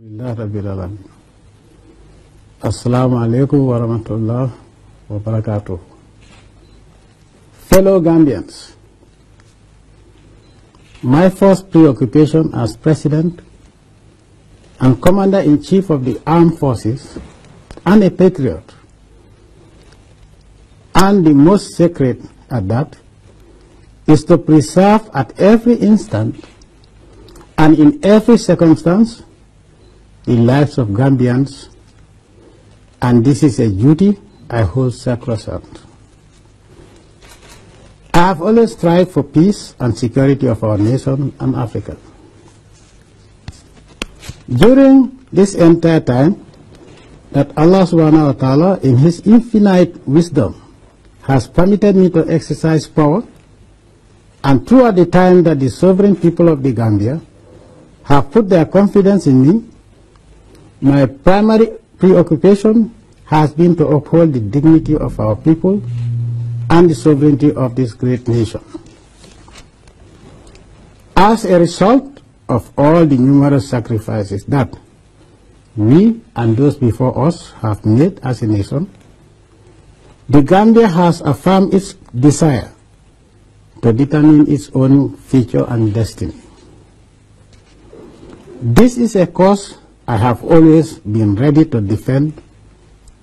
alhamdulillah rabbil alamin. Assalamu alaikum wa rahmatullah wa barakatuh. Fellow gambians my first preoccupation as president and commander-in-chief of the armed forces and a patriot and the most sacred at that is to preserve at every instant and in every circumstance the lives of Gambians, and this is a duty I hold sacrosanct. I have always strived for peace and security of our nation and Africa. During this entire time that Allah subhanahu wa ta'ala in his infinite wisdom has permitted me to exercise power and throughout the time that the sovereign people of the Gambia have put their confidence in me, my primary preoccupation has been to uphold the dignity of our people and the sovereignty of this great nation. As a result of all the numerous sacrifices that we and those before us have made as a nation, the Gambia has affirmed its desire to determine its own future and destiny. This is a cause I have always been ready to defend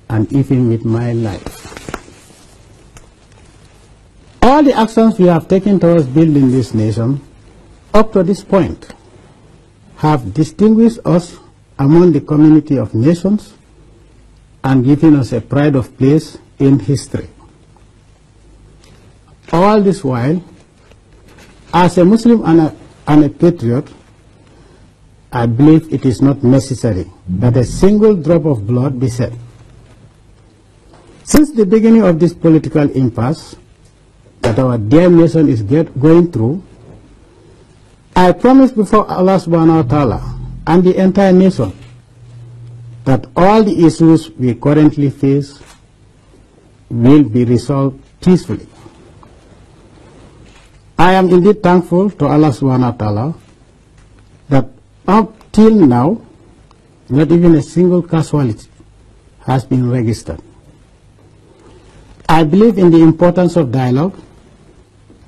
and even with my life. All the actions we have taken towards building this nation up to this point have distinguished us among the community of nations and given us a pride of place in history. All this while, as a Muslim and a, and a patriot, I believe it is not necessary that a single drop of blood be shed. Since the beginning of this political impasse that our dear nation is get, going through, I promise before Allah subhanahu wa ta'ala and the entire nation that all the issues we currently face will be resolved peacefully. I am indeed thankful to Allah subhanahu wa ta'ala up till now, not even a single casualty has been registered. I believe in the importance of dialogue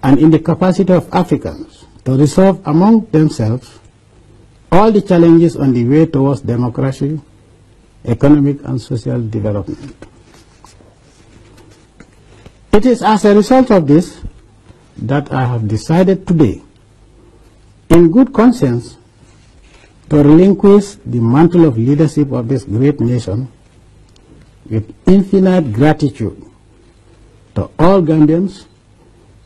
and in the capacity of Africans to resolve among themselves all the challenges on the way towards democracy, economic and social development. It is as a result of this that I have decided today, in good conscience, to relinquish the mantle of leadership of this great nation with infinite gratitude to all Gambians,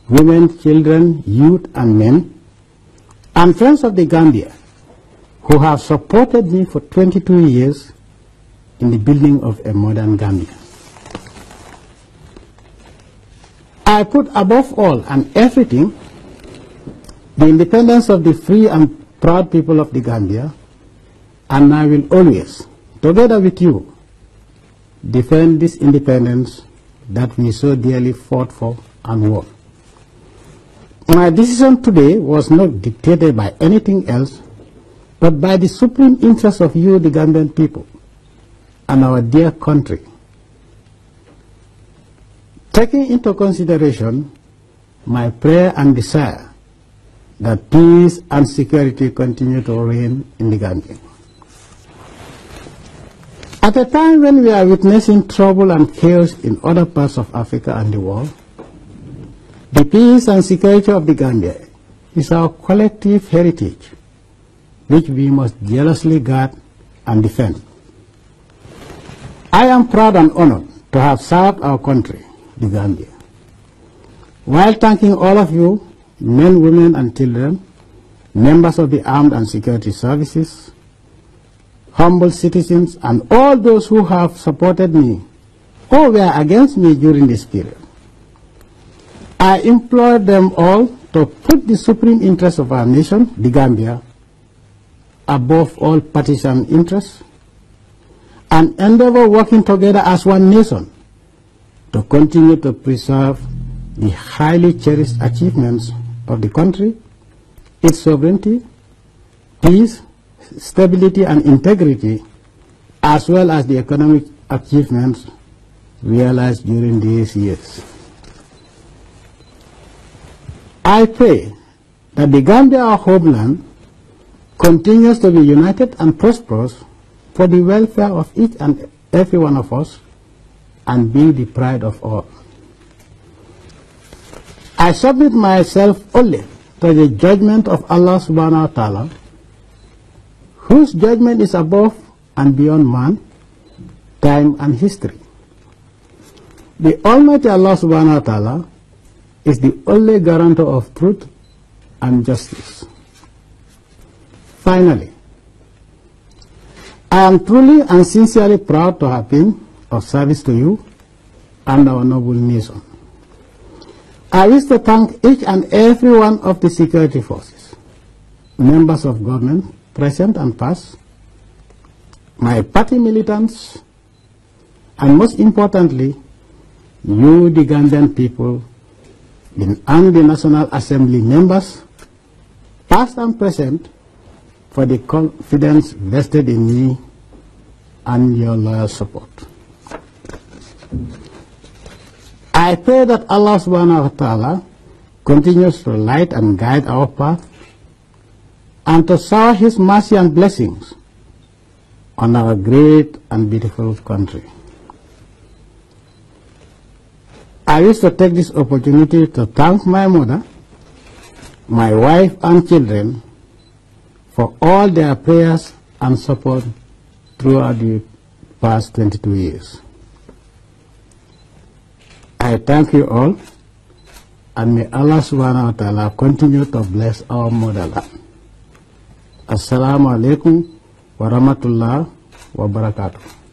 women, children, youth and men, and friends of the Gambia who have supported me for 22 years in the building of a modern Gambia. I put above all and everything the independence of the free and proud people of the Gambia, and I will always, together with you, defend this independence that we so dearly fought for and won. My decision today was not dictated by anything else but by the supreme interest of you, the Gambian people, and our dear country. Taking into consideration my prayer and desire that peace and security continue to reign in the Gambia. At a time when we are witnessing trouble and chaos in other parts of Africa and the world, the peace and security of the Gambia is our collective heritage, which we must jealously guard and defend. I am proud and honored to have served our country, the Gambia. While thanking all of you, men, women, and children, members of the armed and security services, humble citizens, and all those who have supported me or were against me during this period. I implore them all to put the supreme interest of our nation, the Gambia, above all partisan interests and endeavor working together as one nation to continue to preserve the highly cherished achievements of the country, its sovereignty, peace, stability and integrity, as well as the economic achievements realized during these years. I pray that the Gambia, our homeland, continues to be united and prosperous for the welfare of each and every one of us and be the pride of all. I submit myself only to the judgment of Allah subhanahu wa ta'ala, whose judgment is above and beyond man, time and history. The Almighty Allah subhanahu wa ta'ala is the only guarantor of truth and justice. Finally, I am truly and sincerely proud to have been of service to you and our noble nation. I wish to thank each and every one of the security forces, members of government, present and past, my party militants, and most importantly, you, the Gambian people, and the National Assembly members, past and present, for the confidence vested in me and your loyal support. I pray that Allah subhanahu wa ta'ala continues to light and guide our path and to shower His mercy and blessings on our great and beautiful country. I wish to take this opportunity to thank my mother, my wife and children for all their prayers and support throughout the past 22 years. I thank you all and may Allah subhanahu wa ta'ala continue to bless our motherland. Assalamu alaikum wa rahmatullah wa barakatuh.